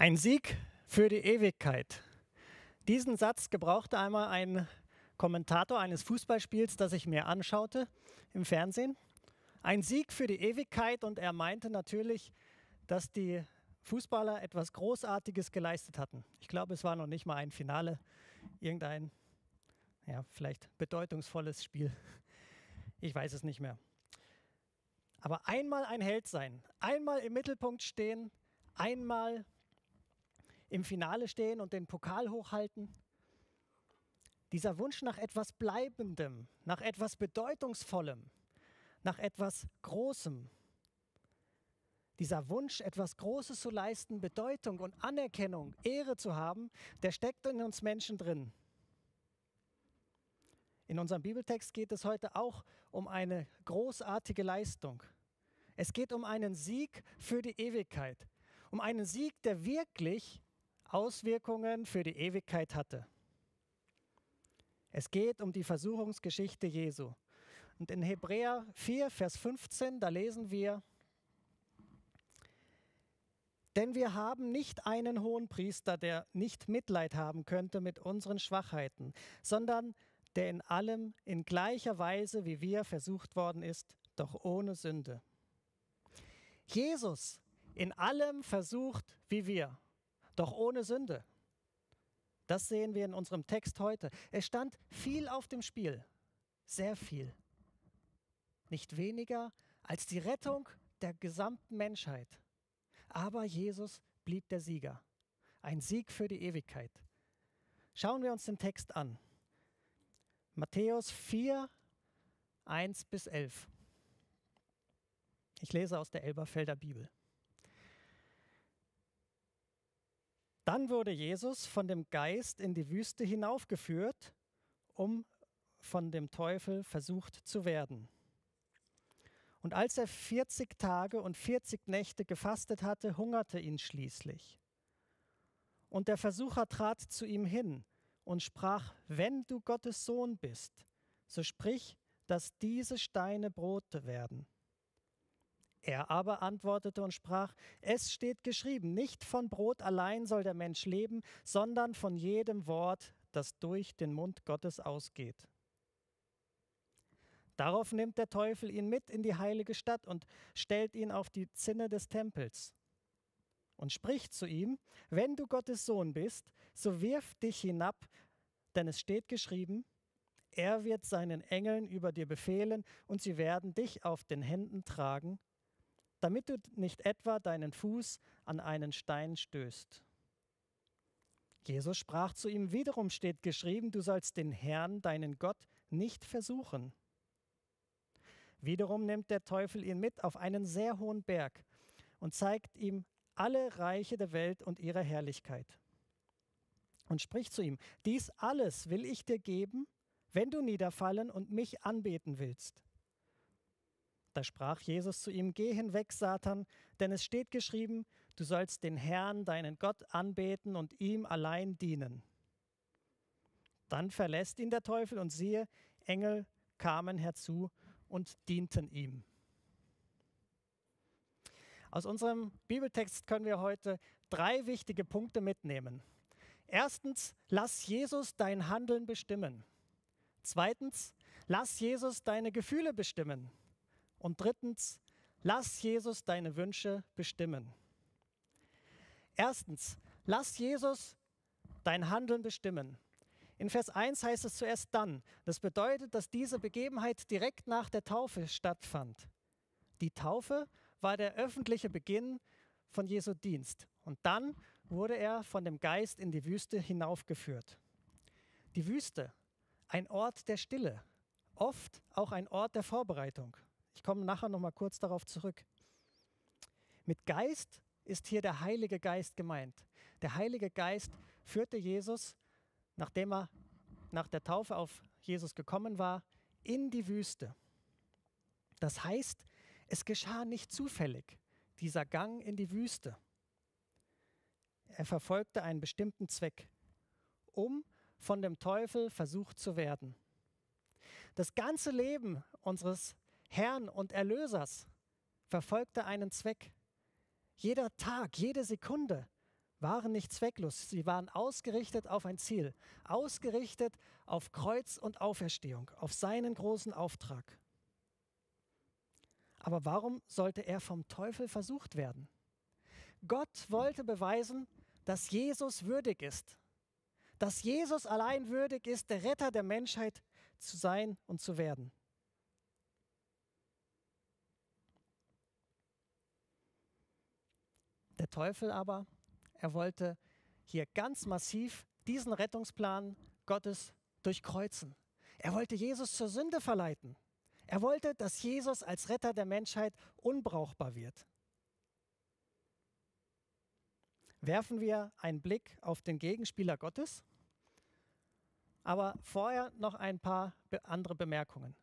Ein Sieg für die Ewigkeit. Diesen Satz gebrauchte einmal ein Kommentator eines Fußballspiels, das ich mir anschaute im Fernsehen. Ein Sieg für die Ewigkeit und er meinte natürlich, dass die Fußballer etwas Großartiges geleistet hatten. Ich glaube, es war noch nicht mal ein Finale, irgendein, ja, vielleicht bedeutungsvolles Spiel. Ich weiß es nicht mehr. Aber einmal ein Held sein, einmal im Mittelpunkt stehen, einmal im Finale stehen und den Pokal hochhalten. Dieser Wunsch nach etwas Bleibendem, nach etwas Bedeutungsvollem, nach etwas Großem. Dieser Wunsch, etwas Großes zu leisten, Bedeutung und Anerkennung, Ehre zu haben, der steckt in uns Menschen drin. In unserem Bibeltext geht es heute auch um eine großartige Leistung. Es geht um einen Sieg für die Ewigkeit, um einen Sieg, der wirklich Auswirkungen für die Ewigkeit hatte. Es geht um die Versuchungsgeschichte Jesu. Und in Hebräer 4, Vers 15, da lesen wir, denn wir haben nicht einen hohen Priester, der nicht Mitleid haben könnte mit unseren Schwachheiten, sondern der in allem in gleicher Weise wie wir versucht worden ist, doch ohne Sünde. Jesus in allem versucht wie wir doch ohne Sünde. Das sehen wir in unserem Text heute. Es stand viel auf dem Spiel, sehr viel. Nicht weniger als die Rettung der gesamten Menschheit. Aber Jesus blieb der Sieger. Ein Sieg für die Ewigkeit. Schauen wir uns den Text an. Matthäus 4, 1 bis 11. Ich lese aus der Elberfelder Bibel. Dann wurde Jesus von dem Geist in die Wüste hinaufgeführt, um von dem Teufel versucht zu werden. Und als er 40 Tage und 40 Nächte gefastet hatte, hungerte ihn schließlich. Und der Versucher trat zu ihm hin und sprach, wenn du Gottes Sohn bist, so sprich, dass diese Steine Brote werden. Er aber antwortete und sprach, es steht geschrieben, nicht von Brot allein soll der Mensch leben, sondern von jedem Wort, das durch den Mund Gottes ausgeht. Darauf nimmt der Teufel ihn mit in die heilige Stadt und stellt ihn auf die Zinne des Tempels und spricht zu ihm, wenn du Gottes Sohn bist, so wirf dich hinab, denn es steht geschrieben, er wird seinen Engeln über dir befehlen und sie werden dich auf den Händen tragen, damit du nicht etwa deinen Fuß an einen Stein stößt. Jesus sprach zu ihm, wiederum steht geschrieben, du sollst den Herrn, deinen Gott, nicht versuchen. Wiederum nimmt der Teufel ihn mit auf einen sehr hohen Berg und zeigt ihm alle Reiche der Welt und ihre Herrlichkeit. Und spricht zu ihm, dies alles will ich dir geben, wenn du niederfallen und mich anbeten willst. Da sprach Jesus zu ihm, Geh hinweg, Satan, denn es steht geschrieben, du sollst den Herrn, deinen Gott, anbeten und ihm allein dienen. Dann verlässt ihn der Teufel und siehe, Engel kamen herzu und dienten ihm. Aus unserem Bibeltext können wir heute drei wichtige Punkte mitnehmen. Erstens, lass Jesus dein Handeln bestimmen. Zweitens, lass Jesus deine Gefühle bestimmen. Und drittens, lass Jesus deine Wünsche bestimmen. Erstens, lass Jesus dein Handeln bestimmen. In Vers 1 heißt es zuerst dann. Das bedeutet, dass diese Begebenheit direkt nach der Taufe stattfand. Die Taufe war der öffentliche Beginn von Jesu Dienst. Und dann wurde er von dem Geist in die Wüste hinaufgeführt. Die Wüste, ein Ort der Stille, oft auch ein Ort der Vorbereitung. Ich komme nachher noch mal kurz darauf zurück. Mit Geist ist hier der Heilige Geist gemeint. Der Heilige Geist führte Jesus, nachdem er nach der Taufe auf Jesus gekommen war, in die Wüste. Das heißt, es geschah nicht zufällig, dieser Gang in die Wüste. Er verfolgte einen bestimmten Zweck, um von dem Teufel versucht zu werden. Das ganze Leben unseres Herrn und Erlösers verfolgte einen Zweck. Jeder Tag, jede Sekunde waren nicht zwecklos, sie waren ausgerichtet auf ein Ziel, ausgerichtet auf Kreuz und Auferstehung, auf seinen großen Auftrag. Aber warum sollte er vom Teufel versucht werden? Gott wollte beweisen, dass Jesus würdig ist, dass Jesus allein würdig ist, der Retter der Menschheit zu sein und zu werden. Der Teufel aber, er wollte hier ganz massiv diesen Rettungsplan Gottes durchkreuzen. Er wollte Jesus zur Sünde verleiten. Er wollte, dass Jesus als Retter der Menschheit unbrauchbar wird. Werfen wir einen Blick auf den Gegenspieler Gottes. Aber vorher noch ein paar andere Bemerkungen.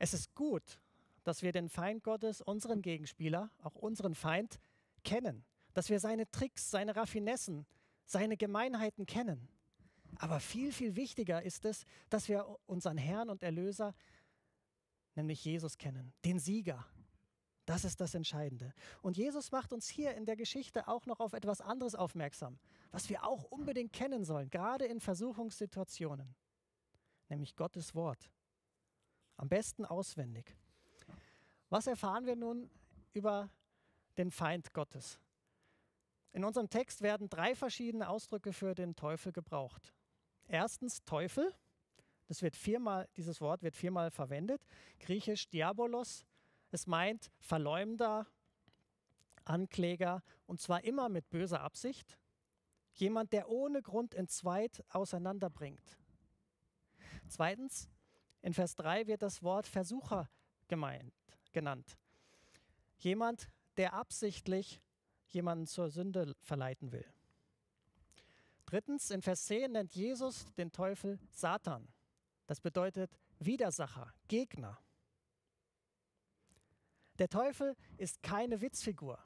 Es ist gut, dass wir den Feind Gottes, unseren Gegenspieler, auch unseren Feind, kennen dass wir seine Tricks, seine Raffinessen, seine Gemeinheiten kennen. Aber viel, viel wichtiger ist es, dass wir unseren Herrn und Erlöser, nämlich Jesus, kennen, den Sieger. Das ist das Entscheidende. Und Jesus macht uns hier in der Geschichte auch noch auf etwas anderes aufmerksam, was wir auch unbedingt kennen sollen, gerade in Versuchungssituationen, nämlich Gottes Wort. Am besten auswendig. Was erfahren wir nun über den Feind Gottes? In unserem Text werden drei verschiedene Ausdrücke für den Teufel gebraucht. Erstens Teufel, das wird viermal, dieses Wort wird viermal verwendet. Griechisch Diabolos, es meint Verleumder, Ankläger und zwar immer mit böser Absicht. Jemand, der ohne Grund entzweit auseinanderbringt. Zweitens, in Vers 3 wird das Wort Versucher gemeint, genannt. Jemand, der absichtlich jemanden zur Sünde verleiten will. Drittens, in Vers 10 nennt Jesus den Teufel Satan. Das bedeutet Widersacher, Gegner. Der Teufel ist keine Witzfigur,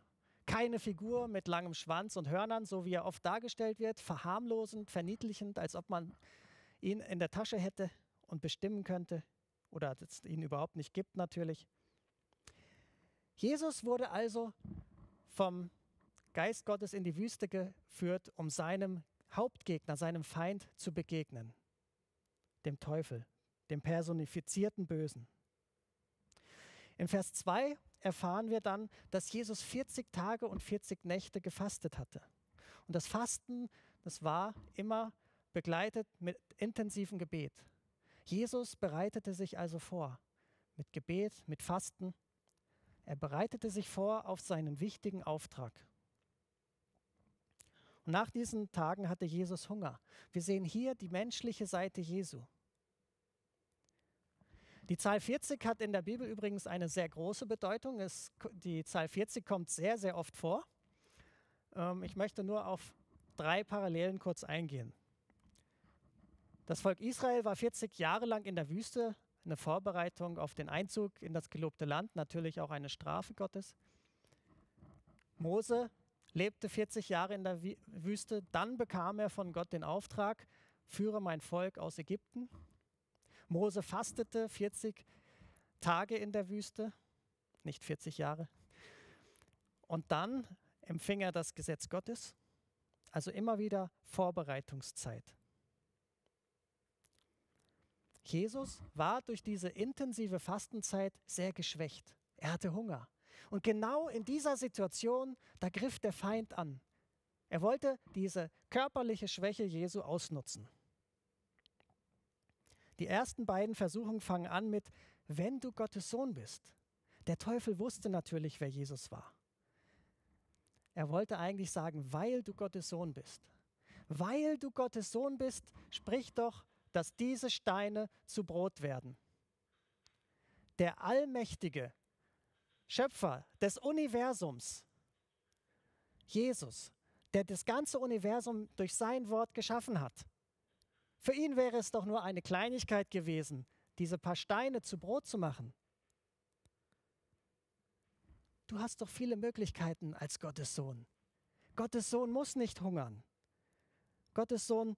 keine Figur mit langem Schwanz und Hörnern, so wie er oft dargestellt wird, verharmlosend, verniedlichend, als ob man ihn in der Tasche hätte und bestimmen könnte oder es ihn überhaupt nicht gibt natürlich. Jesus wurde also vom Geist Gottes in die Wüste geführt, um seinem Hauptgegner, seinem Feind zu begegnen, dem Teufel, dem personifizierten Bösen. In Vers 2 erfahren wir dann, dass Jesus 40 Tage und 40 Nächte gefastet hatte. Und das Fasten, das war immer begleitet mit intensivem Gebet. Jesus bereitete sich also vor mit Gebet, mit Fasten. Er bereitete sich vor auf seinen wichtigen Auftrag. Und nach diesen Tagen hatte Jesus Hunger. Wir sehen hier die menschliche Seite Jesu. Die Zahl 40 hat in der Bibel übrigens eine sehr große Bedeutung. Es, die Zahl 40 kommt sehr, sehr oft vor. Ähm, ich möchte nur auf drei Parallelen kurz eingehen. Das Volk Israel war 40 Jahre lang in der Wüste, eine Vorbereitung auf den Einzug in das gelobte Land, natürlich auch eine Strafe Gottes. Mose lebte 40 Jahre in der Wüste, dann bekam er von Gott den Auftrag, führe mein Volk aus Ägypten. Mose fastete 40 Tage in der Wüste, nicht 40 Jahre. Und dann empfing er das Gesetz Gottes, also immer wieder Vorbereitungszeit. Jesus war durch diese intensive Fastenzeit sehr geschwächt. Er hatte Hunger. Und genau in dieser Situation, da griff der Feind an. Er wollte diese körperliche Schwäche Jesu ausnutzen. Die ersten beiden Versuchungen fangen an mit, wenn du Gottes Sohn bist. Der Teufel wusste natürlich, wer Jesus war. Er wollte eigentlich sagen, weil du Gottes Sohn bist. Weil du Gottes Sohn bist, sprich doch, dass diese Steine zu Brot werden. Der Allmächtige Schöpfer des Universums, Jesus, der das ganze Universum durch sein Wort geschaffen hat. Für ihn wäre es doch nur eine Kleinigkeit gewesen, diese paar Steine zu Brot zu machen. Du hast doch viele Möglichkeiten als Gottes Sohn. Gottes Sohn muss nicht hungern. Gottes Sohn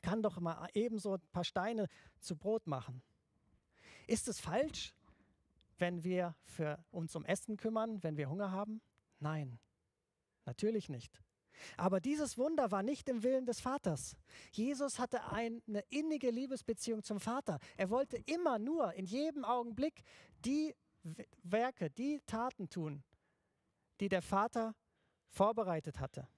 kann doch mal ebenso ein paar Steine zu Brot machen. Ist es falsch, wenn wir für uns um Essen kümmern, wenn wir Hunger haben? Nein, natürlich nicht. Aber dieses Wunder war nicht im Willen des Vaters. Jesus hatte eine innige Liebesbeziehung zum Vater. Er wollte immer nur in jedem Augenblick die Werke, die Taten tun, die der Vater vorbereitet hatte.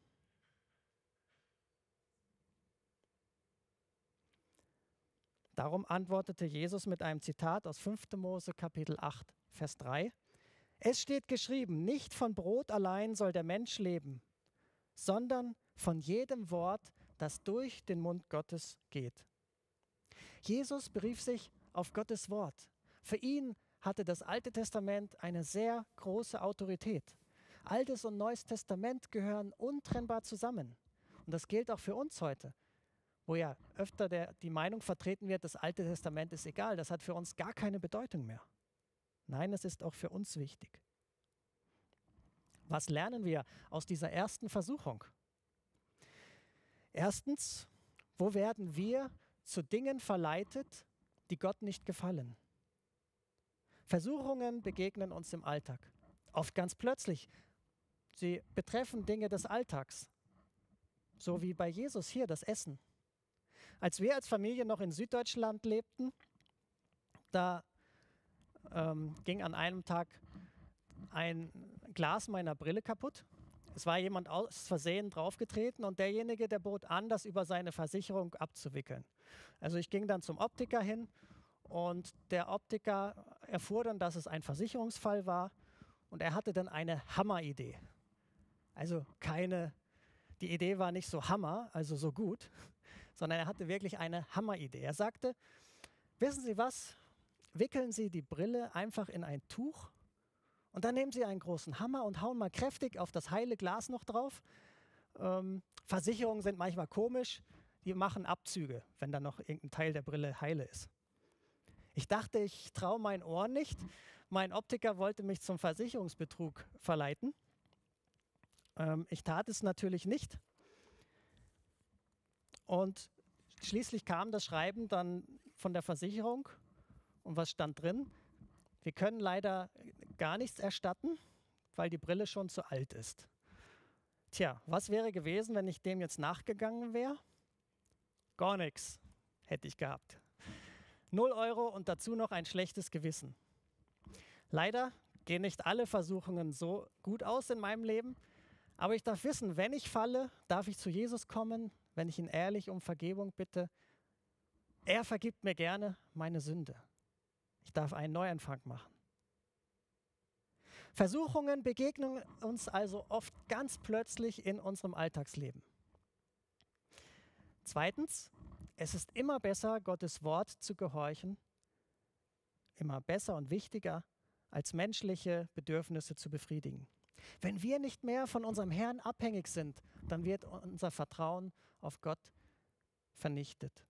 Darum antwortete Jesus mit einem Zitat aus 5. Mose Kapitel 8, Vers 3. Es steht geschrieben, nicht von Brot allein soll der Mensch leben, sondern von jedem Wort, das durch den Mund Gottes geht. Jesus berief sich auf Gottes Wort. Für ihn hatte das Alte Testament eine sehr große Autorität. Altes und Neues Testament gehören untrennbar zusammen. Und das gilt auch für uns heute, wo ja öfter der, die Meinung vertreten wird, das Alte Testament ist egal, das hat für uns gar keine Bedeutung mehr. Nein, es ist auch für uns wichtig. Was lernen wir aus dieser ersten Versuchung? Erstens, wo werden wir zu Dingen verleitet, die Gott nicht gefallen? Versuchungen begegnen uns im Alltag, oft ganz plötzlich. Sie betreffen Dinge des Alltags, so wie bei Jesus hier das Essen. Als wir als Familie noch in Süddeutschland lebten, da ähm, ging an einem Tag ein Glas meiner Brille kaputt. Es war jemand aus Versehen draufgetreten und derjenige, der bot an, das über seine Versicherung abzuwickeln. Also ich ging dann zum Optiker hin und der Optiker erfuhr dann, dass es ein Versicherungsfall war und er hatte dann eine Hammeridee. Also keine, die Idee war nicht so Hammer, also so gut, sondern er hatte wirklich eine Hammeridee. Er sagte, wissen Sie was, wickeln Sie die Brille einfach in ein Tuch und dann nehmen Sie einen großen Hammer und hauen mal kräftig auf das heile Glas noch drauf. Ähm, Versicherungen sind manchmal komisch, die machen Abzüge, wenn dann noch irgendein Teil der Brille heile ist. Ich dachte, ich traue meinen Ohren nicht. Mein Optiker wollte mich zum Versicherungsbetrug verleiten. Ähm, ich tat es natürlich nicht. Und schließlich kam das Schreiben dann von der Versicherung. Und was stand drin? Wir können leider gar nichts erstatten, weil die Brille schon zu alt ist. Tja, was wäre gewesen, wenn ich dem jetzt nachgegangen wäre? Gar nichts hätte ich gehabt. Null Euro und dazu noch ein schlechtes Gewissen. Leider gehen nicht alle Versuchungen so gut aus in meinem Leben, aber ich darf wissen, wenn ich falle, darf ich zu Jesus kommen, wenn ich ihn ehrlich um Vergebung bitte. Er vergibt mir gerne meine Sünde. Ich darf einen Neuanfang machen. Versuchungen begegnen uns also oft ganz plötzlich in unserem Alltagsleben. Zweitens, es ist immer besser, Gottes Wort zu gehorchen, immer besser und wichtiger, als menschliche Bedürfnisse zu befriedigen. Wenn wir nicht mehr von unserem Herrn abhängig sind, dann wird unser Vertrauen auf Gott vernichtet.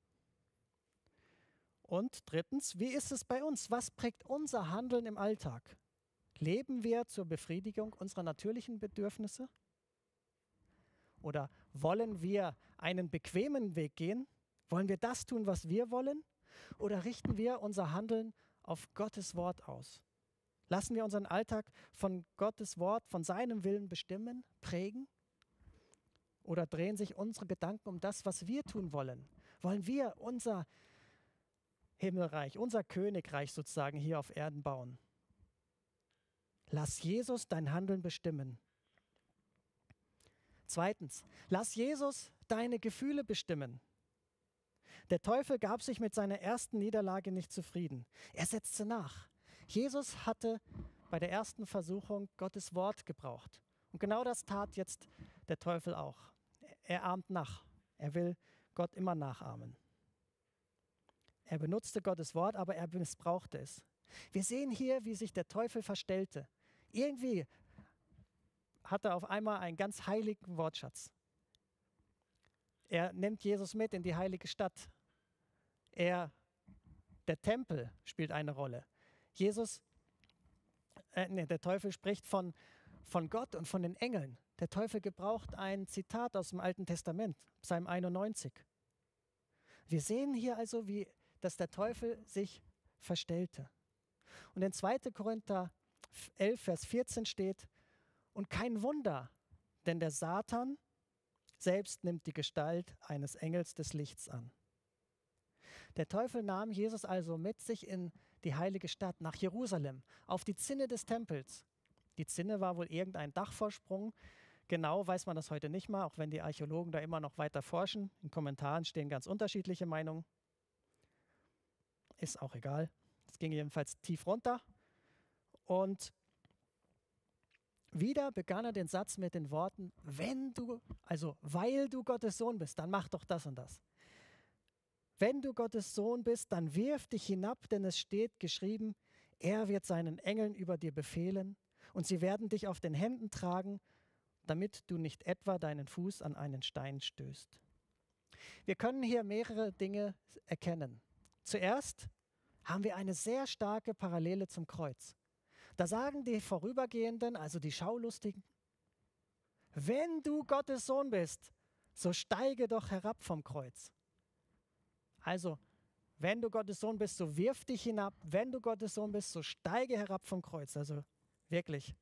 Und drittens, wie ist es bei uns? Was prägt unser Handeln im Alltag? Leben wir zur Befriedigung unserer natürlichen Bedürfnisse? Oder wollen wir einen bequemen Weg gehen? Wollen wir das tun, was wir wollen? Oder richten wir unser Handeln auf Gottes Wort aus? Lassen wir unseren Alltag von Gottes Wort, von seinem Willen bestimmen, prägen? Oder drehen sich unsere Gedanken um das, was wir tun wollen? Wollen wir unser Himmelreich, unser Königreich sozusagen hier auf Erden bauen. Lass Jesus dein Handeln bestimmen. Zweitens, lass Jesus deine Gefühle bestimmen. Der Teufel gab sich mit seiner ersten Niederlage nicht zufrieden. Er setzte nach. Jesus hatte bei der ersten Versuchung Gottes Wort gebraucht. Und genau das tat jetzt der Teufel auch. Er ahmt nach. Er will Gott immer nachahmen. Er benutzte Gottes Wort, aber er missbrauchte es. Wir sehen hier, wie sich der Teufel verstellte. Irgendwie hat er auf einmal einen ganz heiligen Wortschatz. Er nimmt Jesus mit in die heilige Stadt. Er, der Tempel spielt eine Rolle. Jesus, äh, nee, der Teufel spricht von, von Gott und von den Engeln. Der Teufel gebraucht ein Zitat aus dem Alten Testament, Psalm 91. Wir sehen hier also, wie dass der Teufel sich verstellte. Und in 2. Korinther 11, Vers 14 steht, und kein Wunder, denn der Satan selbst nimmt die Gestalt eines Engels des Lichts an. Der Teufel nahm Jesus also mit sich in die heilige Stadt, nach Jerusalem, auf die Zinne des Tempels. Die Zinne war wohl irgendein Dachvorsprung. Genau weiß man das heute nicht mal, auch wenn die Archäologen da immer noch weiter forschen. In Kommentaren stehen ganz unterschiedliche Meinungen. Ist auch egal. Es ging jedenfalls tief runter. Und wieder begann er den Satz mit den Worten, wenn du, also weil du Gottes Sohn bist, dann mach doch das und das. Wenn du Gottes Sohn bist, dann wirf dich hinab, denn es steht geschrieben, er wird seinen Engeln über dir befehlen und sie werden dich auf den Händen tragen, damit du nicht etwa deinen Fuß an einen Stein stößt. Wir können hier mehrere Dinge erkennen. Zuerst haben wir eine sehr starke Parallele zum Kreuz. Da sagen die Vorübergehenden, also die Schaulustigen, wenn du Gottes Sohn bist, so steige doch herab vom Kreuz. Also, wenn du Gottes Sohn bist, so wirf dich hinab. Wenn du Gottes Sohn bist, so steige herab vom Kreuz. Also wirklich,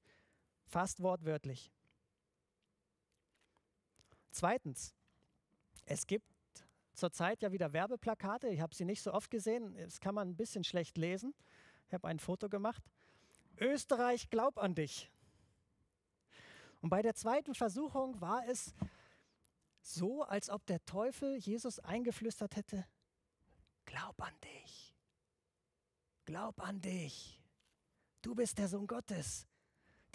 fast wortwörtlich. Zweitens, es gibt zurzeit ja wieder Werbeplakate. Ich habe sie nicht so oft gesehen. Das kann man ein bisschen schlecht lesen. Ich habe ein Foto gemacht. Österreich, glaub an dich. Und bei der zweiten Versuchung war es so, als ob der Teufel Jesus eingeflüstert hätte, glaub an dich, glaub an dich, du bist der Sohn Gottes,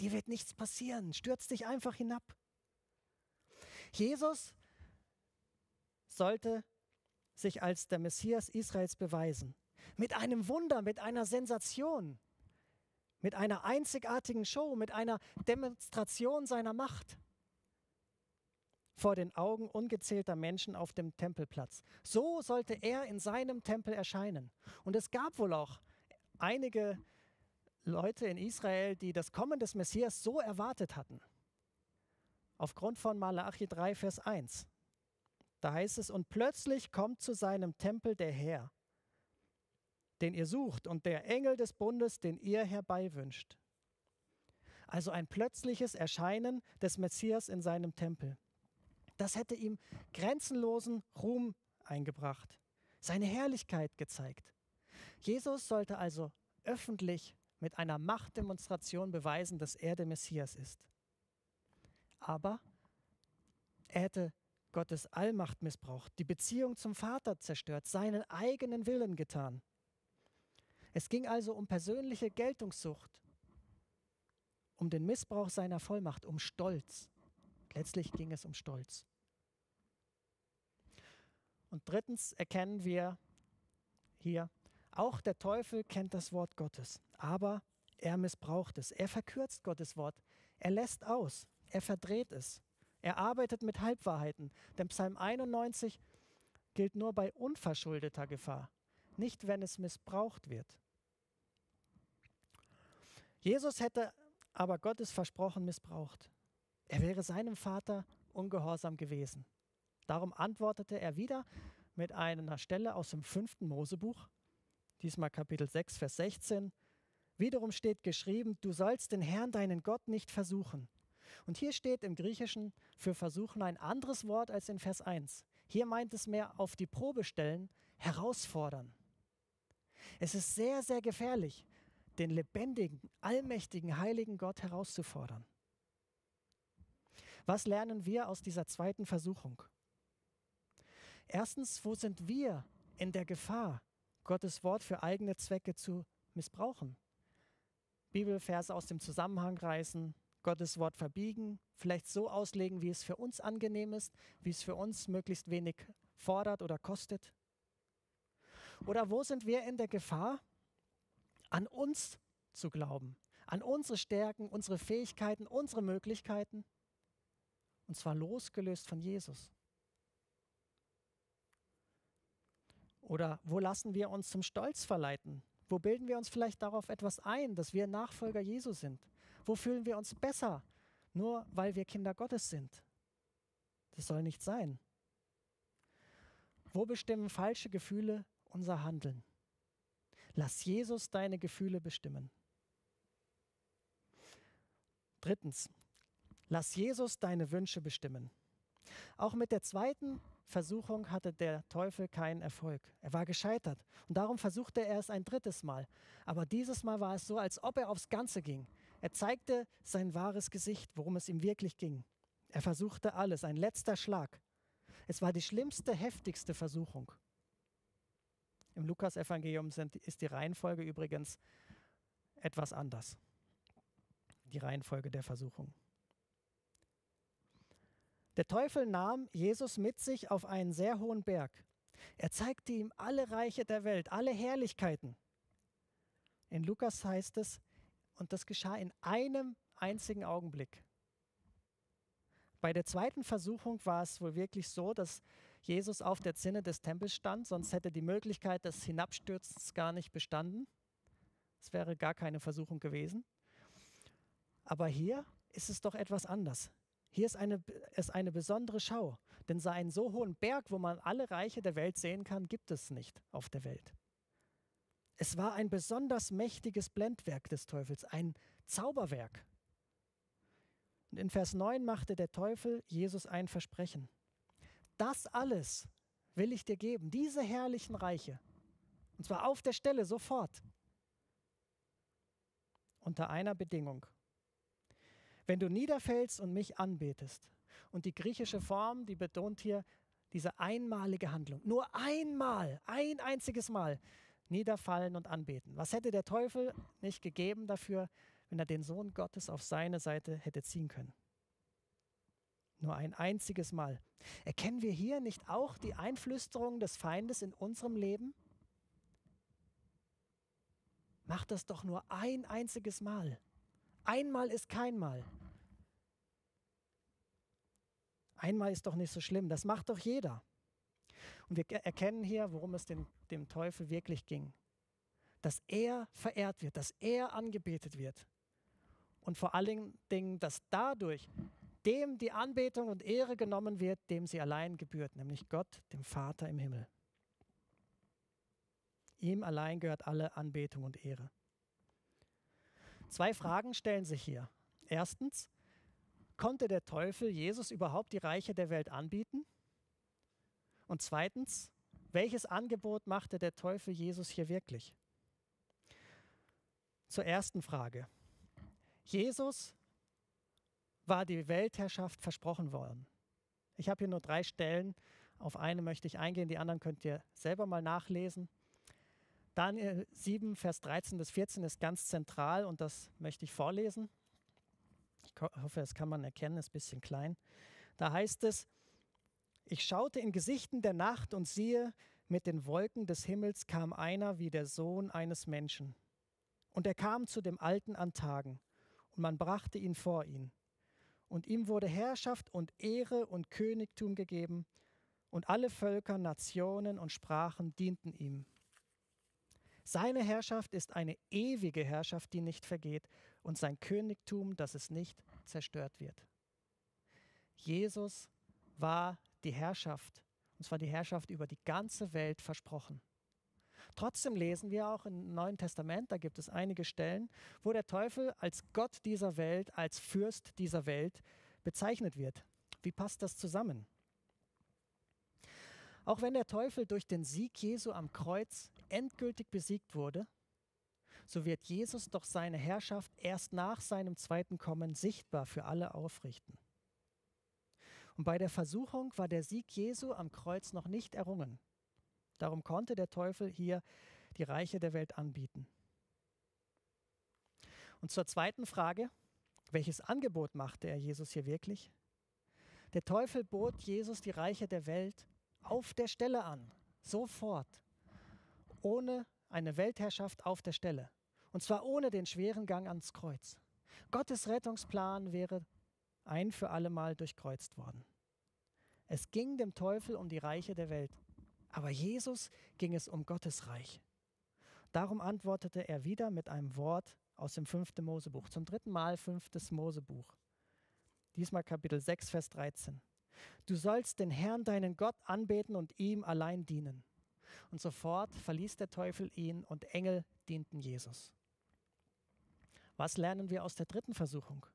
dir wird nichts passieren, stürz dich einfach hinab. Jesus sollte sich als der Messias Israels beweisen, mit einem Wunder, mit einer Sensation. Mit einer einzigartigen Show, mit einer Demonstration seiner Macht vor den Augen ungezählter Menschen auf dem Tempelplatz. So sollte er in seinem Tempel erscheinen. Und es gab wohl auch einige Leute in Israel, die das Kommen des Messias so erwartet hatten. Aufgrund von Malachi 3, Vers 1. Da heißt es, und plötzlich kommt zu seinem Tempel der Herr den ihr sucht, und der Engel des Bundes, den ihr herbeiwünscht. Also ein plötzliches Erscheinen des Messias in seinem Tempel. Das hätte ihm grenzenlosen Ruhm eingebracht, seine Herrlichkeit gezeigt. Jesus sollte also öffentlich mit einer Machtdemonstration beweisen, dass er der Messias ist. Aber er hätte Gottes Allmacht missbraucht, die Beziehung zum Vater zerstört, seinen eigenen Willen getan. Es ging also um persönliche Geltungssucht, um den Missbrauch seiner Vollmacht, um Stolz. Letztlich ging es um Stolz. Und drittens erkennen wir hier, auch der Teufel kennt das Wort Gottes, aber er missbraucht es. Er verkürzt Gottes Wort. Er lässt aus. Er verdreht es. Er arbeitet mit Halbwahrheiten. Denn Psalm 91 gilt nur bei unverschuldeter Gefahr nicht wenn es missbraucht wird. Jesus hätte aber Gottes Versprochen missbraucht. Er wäre seinem Vater ungehorsam gewesen. Darum antwortete er wieder mit einer Stelle aus dem fünften Mosebuch, diesmal Kapitel 6, Vers 16. Wiederum steht geschrieben, du sollst den Herrn, deinen Gott, nicht versuchen. Und hier steht im Griechischen für versuchen ein anderes Wort als in Vers 1. Hier meint es mehr auf die Probe stellen, herausfordern. Es ist sehr, sehr gefährlich, den lebendigen, allmächtigen, heiligen Gott herauszufordern. Was lernen wir aus dieser zweiten Versuchung? Erstens, wo sind wir in der Gefahr, Gottes Wort für eigene Zwecke zu missbrauchen? Bibelverse aus dem Zusammenhang reißen, Gottes Wort verbiegen, vielleicht so auslegen, wie es für uns angenehm ist, wie es für uns möglichst wenig fordert oder kostet. Oder wo sind wir in der Gefahr, an uns zu glauben, an unsere Stärken, unsere Fähigkeiten, unsere Möglichkeiten? Und zwar losgelöst von Jesus. Oder wo lassen wir uns zum Stolz verleiten? Wo bilden wir uns vielleicht darauf etwas ein, dass wir Nachfolger Jesu sind? Wo fühlen wir uns besser, nur weil wir Kinder Gottes sind? Das soll nicht sein. Wo bestimmen falsche Gefühle unser Handeln. Lass Jesus deine Gefühle bestimmen. Drittens, lass Jesus deine Wünsche bestimmen. Auch mit der zweiten Versuchung hatte der Teufel keinen Erfolg. Er war gescheitert und darum versuchte er es ein drittes Mal. Aber dieses Mal war es so, als ob er aufs Ganze ging. Er zeigte sein wahres Gesicht, worum es ihm wirklich ging. Er versuchte alles, ein letzter Schlag. Es war die schlimmste, heftigste Versuchung. Im Lukas-Evangelium ist die Reihenfolge übrigens etwas anders. Die Reihenfolge der Versuchung. Der Teufel nahm Jesus mit sich auf einen sehr hohen Berg. Er zeigte ihm alle Reiche der Welt, alle Herrlichkeiten. In Lukas heißt es, und das geschah in einem einzigen Augenblick. Bei der zweiten Versuchung war es wohl wirklich so, dass Jesus auf der Zinne des Tempels stand, sonst hätte die Möglichkeit des Hinabstürzens gar nicht bestanden. Es wäre gar keine Versuchung gewesen. Aber hier ist es doch etwas anders. Hier ist eine, ist eine besondere Schau, denn einen so hohen Berg, wo man alle Reiche der Welt sehen kann, gibt es nicht auf der Welt. Es war ein besonders mächtiges Blendwerk des Teufels, ein Zauberwerk. Und in Vers 9 machte der Teufel Jesus ein Versprechen. Das alles will ich dir geben, diese herrlichen Reiche. Und zwar auf der Stelle, sofort. Unter einer Bedingung. Wenn du niederfällst und mich anbetest, und die griechische Form, die betont hier diese einmalige Handlung, nur einmal, ein einziges Mal niederfallen und anbeten. Was hätte der Teufel nicht gegeben dafür, wenn er den Sohn Gottes auf seine Seite hätte ziehen können? Nur ein einziges Mal. Erkennen wir hier nicht auch die Einflüsterung des Feindes in unserem Leben? Mach das doch nur ein einziges Mal. Einmal ist kein Mal. Einmal ist doch nicht so schlimm, das macht doch jeder. Und wir erkennen hier, worum es dem, dem Teufel wirklich ging. Dass er verehrt wird, dass er angebetet wird. Und vor allen Dingen, dass dadurch dem die Anbetung und Ehre genommen wird, dem sie allein gebührt, nämlich Gott, dem Vater im Himmel. Ihm allein gehört alle Anbetung und Ehre. Zwei Fragen stellen sich hier. Erstens, konnte der Teufel Jesus überhaupt die Reiche der Welt anbieten? Und zweitens, welches Angebot machte der Teufel Jesus hier wirklich? Zur ersten Frage. Jesus war die Weltherrschaft versprochen worden. Ich habe hier nur drei Stellen. Auf eine möchte ich eingehen, die anderen könnt ihr selber mal nachlesen. Daniel 7, Vers 13 bis 14 ist ganz zentral und das möchte ich vorlesen. Ich hoffe, das kann man erkennen, ist ein bisschen klein. Da heißt es, ich schaute in Gesichten der Nacht und siehe, mit den Wolken des Himmels kam einer wie der Sohn eines Menschen. Und er kam zu dem Alten an Tagen, und man brachte ihn vor ihn. Und ihm wurde Herrschaft und Ehre und Königtum gegeben, und alle Völker, Nationen und Sprachen dienten ihm. Seine Herrschaft ist eine ewige Herrschaft, die nicht vergeht, und sein Königtum, dass es nicht zerstört wird. Jesus war die Herrschaft, und zwar die Herrschaft über die ganze Welt versprochen. Trotzdem lesen wir auch im Neuen Testament, da gibt es einige Stellen, wo der Teufel als Gott dieser Welt, als Fürst dieser Welt bezeichnet wird. Wie passt das zusammen? Auch wenn der Teufel durch den Sieg Jesu am Kreuz endgültig besiegt wurde, so wird Jesus doch seine Herrschaft erst nach seinem zweiten Kommen sichtbar für alle aufrichten. Und bei der Versuchung war der Sieg Jesu am Kreuz noch nicht errungen. Darum konnte der Teufel hier die Reiche der Welt anbieten. Und zur zweiten Frage, welches Angebot machte er Jesus hier wirklich? Der Teufel bot Jesus die Reiche der Welt auf der Stelle an, sofort, ohne eine Weltherrschaft auf der Stelle. Und zwar ohne den schweren Gang ans Kreuz. Gottes Rettungsplan wäre ein für allemal durchkreuzt worden. Es ging dem Teufel um die Reiche der Welt, aber Jesus ging es um Gottes Reich. Darum antwortete er wieder mit einem Wort aus dem fünften Mosebuch, zum dritten Mal fünftes Mosebuch. Diesmal Kapitel 6, Vers 13. Du sollst den Herrn, deinen Gott, anbeten und ihm allein dienen. Und sofort verließ der Teufel ihn und Engel dienten Jesus. Was lernen wir aus der dritten Versuchung?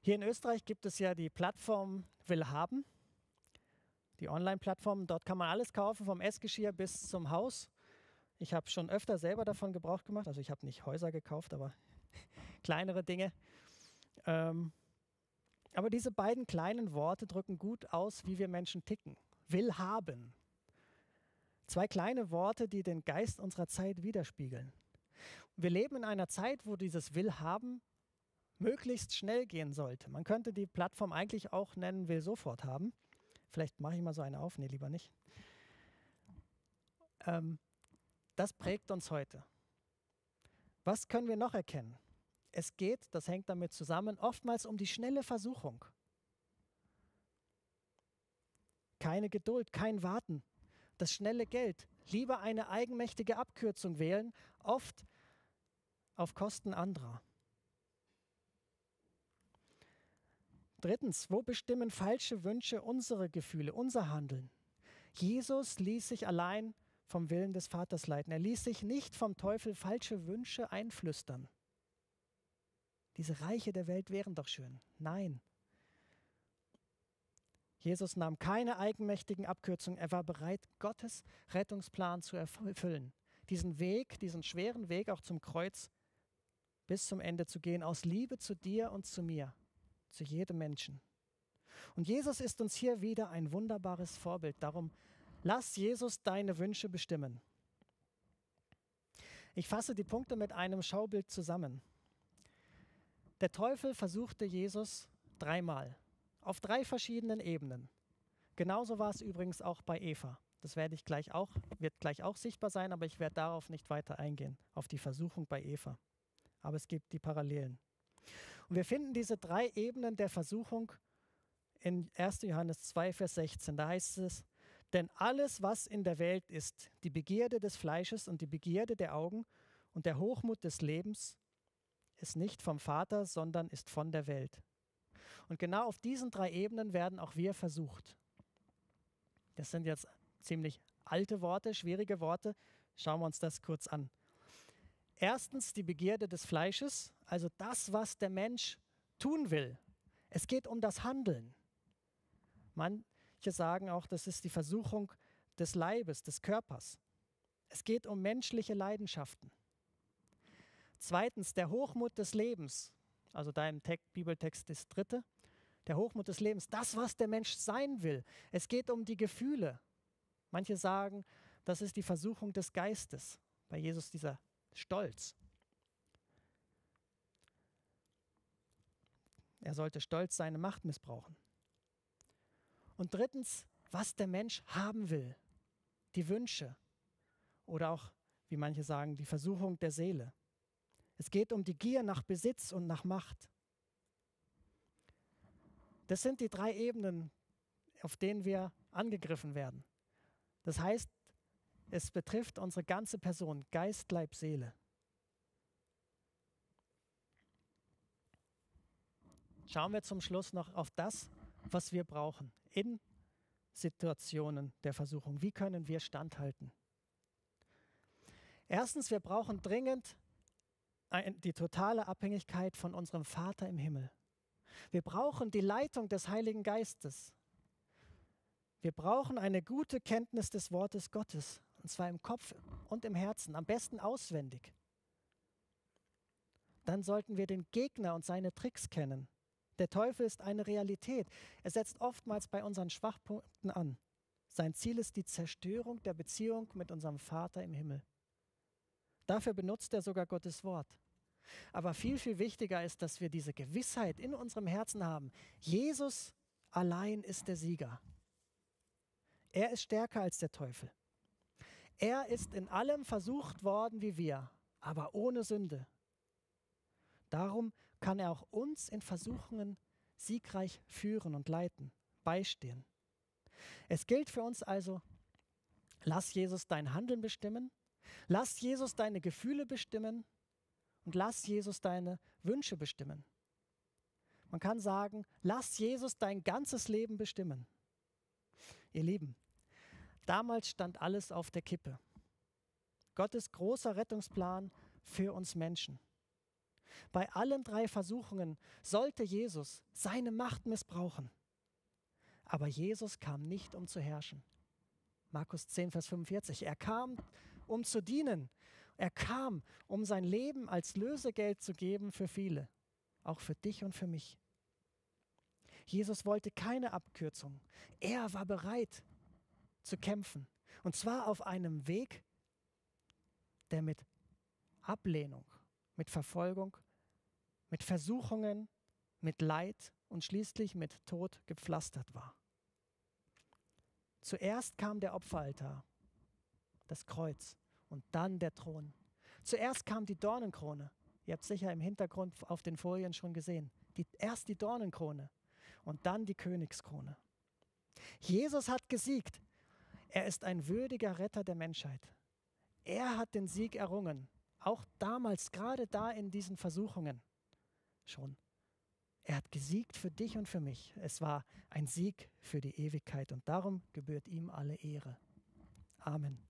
Hier in Österreich gibt es ja die Plattform Willhaben, die Online-Plattform. Dort kann man alles kaufen, vom Essgeschirr bis zum Haus. Ich habe schon öfter selber davon Gebrauch gemacht. Also ich habe nicht Häuser gekauft, aber kleinere Dinge. Ähm, aber diese beiden kleinen Worte drücken gut aus, wie wir Menschen ticken. Will haben. Zwei kleine Worte, die den Geist unserer Zeit widerspiegeln. Wir leben in einer Zeit, wo dieses Will haben möglichst schnell gehen sollte. Man könnte die Plattform eigentlich auch nennen, will sofort haben. Vielleicht mache ich mal so eine auf, nee, lieber nicht. Ähm, das prägt uns heute. Was können wir noch erkennen? Es geht, das hängt damit zusammen, oftmals um die schnelle Versuchung. Keine Geduld, kein Warten, das schnelle Geld, lieber eine eigenmächtige Abkürzung wählen, oft auf Kosten anderer. Drittens, wo bestimmen falsche Wünsche unsere Gefühle, unser Handeln? Jesus ließ sich allein vom Willen des Vaters leiten. Er ließ sich nicht vom Teufel falsche Wünsche einflüstern. Diese Reiche der Welt wären doch schön. Nein. Jesus nahm keine eigenmächtigen Abkürzungen. Er war bereit, Gottes Rettungsplan zu erfüllen. Diesen Weg, diesen schweren Weg auch zum Kreuz bis zum Ende zu gehen, aus Liebe zu dir und zu mir, zu jedem Menschen. Und Jesus ist uns hier wieder ein wunderbares Vorbild. Darum Lass Jesus deine Wünsche bestimmen. Ich fasse die Punkte mit einem Schaubild zusammen. Der Teufel versuchte Jesus dreimal, auf drei verschiedenen Ebenen. Genauso war es übrigens auch bei Eva. Das werde ich gleich auch, wird gleich auch sichtbar sein, aber ich werde darauf nicht weiter eingehen, auf die Versuchung bei Eva. Aber es gibt die Parallelen. Und wir finden diese drei Ebenen der Versuchung in 1. Johannes 2, Vers 16. Da heißt es, denn alles, was in der Welt ist, die Begierde des Fleisches und die Begierde der Augen und der Hochmut des Lebens, ist nicht vom Vater, sondern ist von der Welt. Und genau auf diesen drei Ebenen werden auch wir versucht. Das sind jetzt ziemlich alte Worte, schwierige Worte. Schauen wir uns das kurz an. Erstens die Begierde des Fleisches, also das, was der Mensch tun will. Es geht um das Handeln. Man, Manche sagen auch, das ist die Versuchung des Leibes, des Körpers. Es geht um menschliche Leidenschaften. Zweitens, der Hochmut des Lebens. Also dein Bibeltext ist dritte. Der Hochmut des Lebens, das, was der Mensch sein will. Es geht um die Gefühle. Manche sagen, das ist die Versuchung des Geistes. Bei Jesus dieser Stolz. Er sollte stolz seine Macht missbrauchen. Und drittens, was der Mensch haben will, die Wünsche oder auch, wie manche sagen, die Versuchung der Seele. Es geht um die Gier nach Besitz und nach Macht. Das sind die drei Ebenen, auf denen wir angegriffen werden. Das heißt, es betrifft unsere ganze Person, Geist, Leib, Seele. Schauen wir zum Schluss noch auf das, was wir brauchen in Situationen der Versuchung. Wie können wir standhalten? Erstens, wir brauchen dringend die totale Abhängigkeit von unserem Vater im Himmel. Wir brauchen die Leitung des Heiligen Geistes. Wir brauchen eine gute Kenntnis des Wortes Gottes, und zwar im Kopf und im Herzen, am besten auswendig. Dann sollten wir den Gegner und seine Tricks kennen. Der Teufel ist eine Realität. Er setzt oftmals bei unseren Schwachpunkten an. Sein Ziel ist die Zerstörung der Beziehung mit unserem Vater im Himmel. Dafür benutzt er sogar Gottes Wort. Aber viel, viel wichtiger ist, dass wir diese Gewissheit in unserem Herzen haben. Jesus allein ist der Sieger. Er ist stärker als der Teufel. Er ist in allem versucht worden wie wir, aber ohne Sünde. Darum kann er auch uns in Versuchungen siegreich führen und leiten, beistehen. Es gilt für uns also, lass Jesus dein Handeln bestimmen, lass Jesus deine Gefühle bestimmen und lass Jesus deine Wünsche bestimmen. Man kann sagen, lass Jesus dein ganzes Leben bestimmen. Ihr Lieben, damals stand alles auf der Kippe. Gottes großer Rettungsplan für uns Menschen. Bei allen drei Versuchungen sollte Jesus seine Macht missbrauchen. Aber Jesus kam nicht, um zu herrschen. Markus 10, Vers 45. Er kam, um zu dienen. Er kam, um sein Leben als Lösegeld zu geben für viele, auch für dich und für mich. Jesus wollte keine Abkürzung. Er war bereit zu kämpfen. Und zwar auf einem Weg, der mit Ablehnung, mit Verfolgung, mit Versuchungen, mit Leid und schließlich mit Tod gepflastert war. Zuerst kam der Opferaltar, das Kreuz und dann der Thron. Zuerst kam die Dornenkrone. Ihr habt sicher im Hintergrund auf den Folien schon gesehen. Die, erst die Dornenkrone und dann die Königskrone. Jesus hat gesiegt. Er ist ein würdiger Retter der Menschheit. Er hat den Sieg errungen, auch damals, gerade da in diesen Versuchungen schon. Er hat gesiegt für dich und für mich. Es war ein Sieg für die Ewigkeit und darum gebührt ihm alle Ehre. Amen.